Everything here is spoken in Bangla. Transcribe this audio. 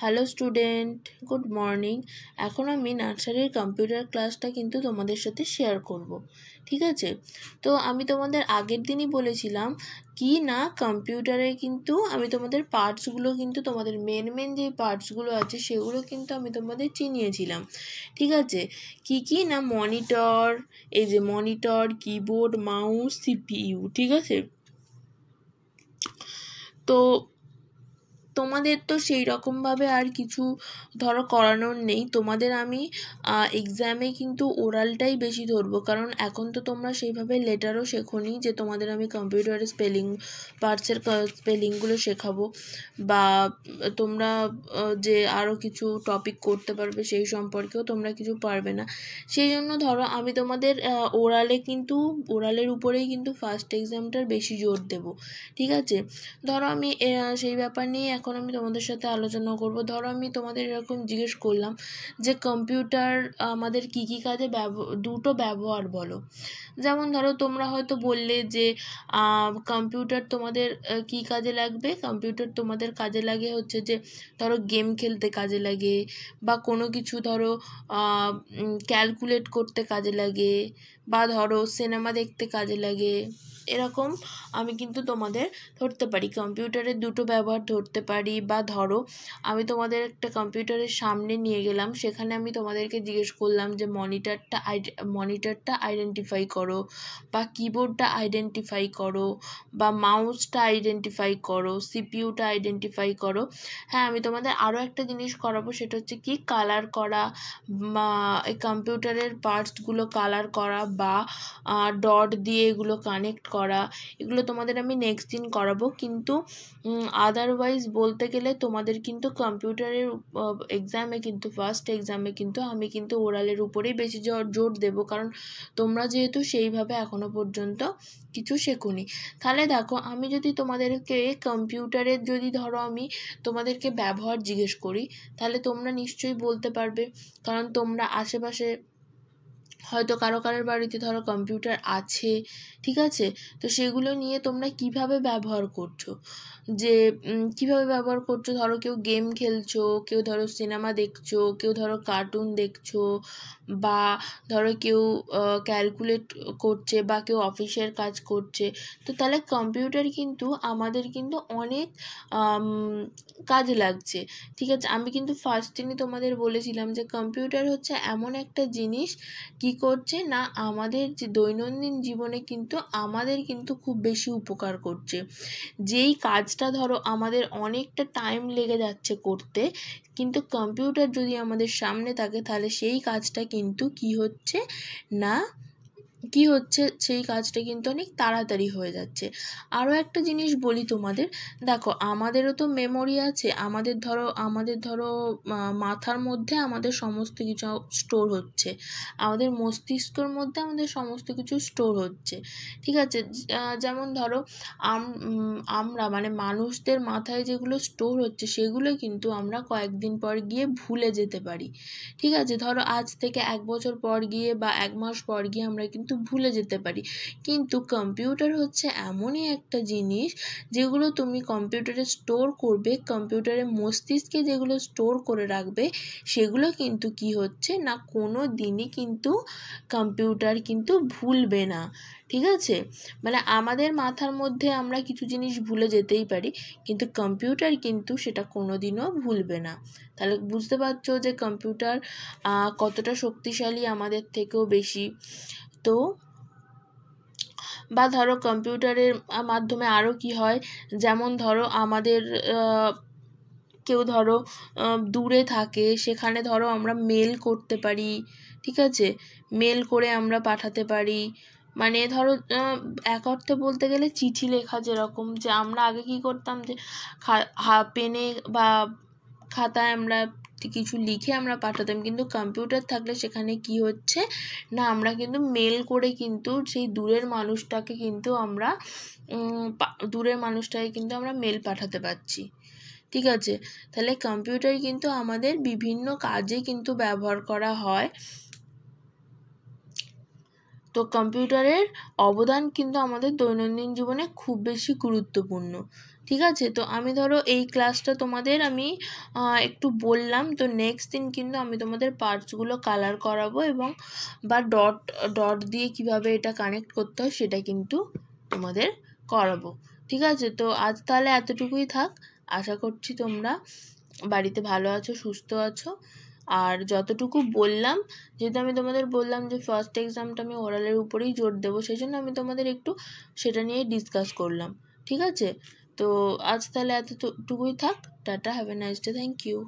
হ্যালো স্টুডেন্ট গুড মর্নিং এখন আমি নার্সারির কম্পিউটার ক্লাসটা কিন্তু তোমাদের সাথে শেয়ার করব, ঠিক আছে? তো আমি তোমাদের আগের দিনই বলেছিলাম, কি না কম্পিউটারে কিন্তু আমি তোমাদের পার্টসগুলো কিন্তু তোমাদের মেন মেন যে পার্টসগুলো আছে সেগুলো কিন্তু আমি তোমাদের চিনিয়েছিলাম, ঠিক আছে? কি কি না মনিটর এই যে মনিটর কিবোর্ড মাউস সিপিইউ ঠিক আছে? তো তোমাদের তো সেই রকমভাবে আর কিছু ধরো করানোর নেই। তোমাদের আমি এক্সামে কিন্তু ওরালটাই বেশি ধরবো। কারণ এখন তো তোমরা সেইভাবে লেটারও শেখোনি যে তোমাদের আমি কম্পিউটারে স্পেলিং পার্টসের স্পেলিংগুলো শেখাবো। বা তোমরা যে আরও কিছু টপিক করতে পারবে সেই সম্পর্কেও তোমরা কিছু পারবে না। সেই জন্য ধরো আমি তোমাদের ওরালে কিন্তু ওরালের উপরেই কিন্তু ফার্স্ট এক্সামটার বেশি জোর দেব। ঠিক আছে? ধরো আমি সেই ব্যাপার নিয়ে এখন এখন আমি তোমাদের সাথে আলোচনা করব। ধরো আমি তোমাদের এরকম জিজ্ঞেস করলাম যে কম্পিউটার আমাদের কি কি কাজে দুটো ব্যবহার বলো। যেমন ধরো তোমরা হয়তো বললে যে কম্পিউটার তোমাদের কি কাজে লাগবে? কম্পিউটার তোমাদের কাজে লাগে হচ্ছে যে, ধরো গেম খেলতে কাজে লাগে বা কোনো কিছু ধরো ক্যালকুলেট করতে কাজে লাগে বা ধরো সিনেমা দেখতে কাজে লাগে। এরকম আমি কিন্তু তোমাদের ধরতে পারি। কম্পিউটারের দুটো ব্যবহার ধরতে পারি বা ধরো, আমি তোমাদের একটা কম্পিউটারের সামনে নিয়ে গেলাম, সেখানে আমি তোমাদেরকে জিজ্ঞেস করলাম যে মনিটরটা মনিটরটা আইডেন্টিফাই করো বা কিবোর্ডটা আইডেন্টিফাই করো বা মাউসটা আইডেন্টিফাই করো সিপিইউটা আইডেন্টিফাই করো। হ্যাঁ আমি তোমাদের আরও একটা জিনিস করাবো, সেটা হচ্ছে কি কালার করা বা এই কম্পিউটারের পার্টসগুলো কালার করা বা ডট দিয়ে এগুলো কানেক্ট করা এগুলো তোমাদের আমি নেক্সট দিন করাবো। কিন্তু আদারওয়াইজ বলতে গেলে তোমাদের কিন্তু কম্পিউটারের এক্সামে কিন্তু ফার্স্ট এক্সামে কিন্তু আমি কিন্তু ওরালের উপরেই বেশি জোর দেবো। কারণ তোমরা যেহেতু সেইভাবে এখনও পর্যন্ত কিছু শেখোনি। তাহলে দেখো, আমি যদি তোমাদেরকে কম্পিউটারের যদি ধরো আমি তোমাদেরকে ব্যবহার জিজ্ঞেস করি, তাহলে তোমরা নিশ্চয়ই বলতে পারবে। কারণ তোমরা আশেপাশে হয়তো কারও কারোর বাড়িতে ধরো কম্পিউটার আছে, ঠিক আছে? তো সেগুলো নিয়ে তোমরা কীভাবে ব্যবহার করছ? যে কীভাবে ব্যবহার করছ? ধরো কেউ গেম খেলছো, কেউ ধরো সিনেমা দেখছ, কেউ ধরো কার্টুন দেখছ বা ধরো কেউ ক্যালকুলেট করছে বা কেউ অফিসের কাজ করছে, তো তাহলে কম্পিউটার কিন্তু আমাদের কিন্তু অনেক কাজে লাগছে। ঠিক আছে? আমি কিন্তু ফার্স্ট দিনই তোমাদের বলেছিলাম যে কম্পিউটার হচ্ছে এমন একটা জিনিস কি করছে না আমাদের যে দৈনন্দিন জীবনে কিন্তু আমাদের কিন্তু খুব বেশি উপকার করছে। যেই কাজটা ধরো আমাদের অনেকটা টাইম লেগে যাচ্ছে করতে, কিন্তু কম্পিউটার যদি আমাদের সামনে থাকে তাহলে সেই কাজটা কিন্তু কি হচ্ছে? না কি হচ্ছে সেই কাজটা কিন্তু অনেক তাড়াতাড়ি হয়ে যাচ্ছে। আরও একটা জিনিস বলি তোমাদের। দেখো, আমাদেরও তো মেমোরি আছে। আমাদের ধরো আমাদের ধরো মাথার মধ্যে আমাদের সমস্ত কিছু স্টোর হচ্ছে। আমাদের মস্তিষ্কর মধ্যে আমাদের সমস্ত কিছু স্টোর হচ্ছে। ঠিক আছে? যেমন ধরো আমরা মানে মানুষদের মাথায় যেগুলো স্টোর হচ্ছে, সেগুলো কিন্তু আমরা কয়েকদিন পর গিয়ে ভুলে যেতে পারি। ঠিক আছে? ধরো, আজ থেকে এক বছর পর গিয়ে বা এক মাস পর গিয়ে আমরা কিন্তু ভুলে যেতে পারি। কিন্তু কম্পিউটার হচ্ছে এমনই একটা জিনিস যেগুলো তুমি কম্পিউটারে স্টোর করবে কম্পিউটারে মস্তিষ্কে যেগুলো স্টোর করে রাখবে, সেগুলো কিন্তু কি হচ্ছে না কোনো দিনই কিন্তু কম্পিউটার কিন্তু ভুলবে না। ঠিক আছে? মানে আমাদের মাথার মধ্যে আমরা কিছু জিনিস ভুলে যেতেই পারি, কিন্তু কম্পিউটার কিন্তু সেটা কোনো দিনও ভুলবে না। তাহলে বুঝতে পারছ যে কম্পিউটার কতটা শক্তিশালী আমাদের থেকেও বেশি। তো? বা ধরো কম্পিউটারের মাধ্যমে আরও কী হয়? যেমন ধরো আমাদের কেউ ধরো দূরে থাকে, সেখানে ধরো আমরা মেল করতে পারি, ঠিক আছে? মেল করে আমরা পাঠাতে পারি। মানে ধরো এক অর্থে বলতে গেলে চিঠি লেখা যেরকম, যে আমরা আগে কী করতাম যে পেনে বা খাতায় আমরা কিছু লিখে আমরা পাঠাতাম, কিন্তু কম্পিউটার থাকলে সেখানে কি হচ্ছে? না, আমরা কিন্তু মেল করে কিন্তু সেই দূরের মানুষটাকে কিন্তু আমরা দূরের মানুষটাকে কিন্তু আমরা মেল পাঠাতে পারছি। ঠিক আছে? তাহলে কম্পিউটার কিন্তু আমাদের বিভিন্ন কাজে কিন্তু ব্যবহার করা হয়। তো কম্পিউটারের অবদান কিন্তু আমাদের দৈনন্দিন জীবনে খুব বেশি গুরুত্বপূর্ণ। ঠিক আছে? তো আমি ধরো এই ক্লাসটা তোমাদের আমি একটু বললাম। তো নেক্সট দিন কিন্তু আমি তোমাদের পার্টসগুলো কালার করাবো এবং বা ডট ডট দিয়ে কীভাবে এটা কানেক্ট করতে হয় সেটা কিন্তু তোমাদের করাবো। ঠিক আছে? তো আজ তাহলে এতটুকুই থাক। আশা করছি তোমরা বাড়িতে ভালো আছো, সুস্থ আছো। আর যতটুকু বললাম, যেহেতু আমি তোমাদের বললাম যে ফার্স্ট এক্সামটা আমি ওরালের উপরেই জোর দেবো সেই জন্য আমি তোমাদের একটু সেটা নিয়েই ডিসকাস করলাম। ঠিক আছে? তো আজ তাহলে এতটুকুই থাক। Tata have a nice day thank you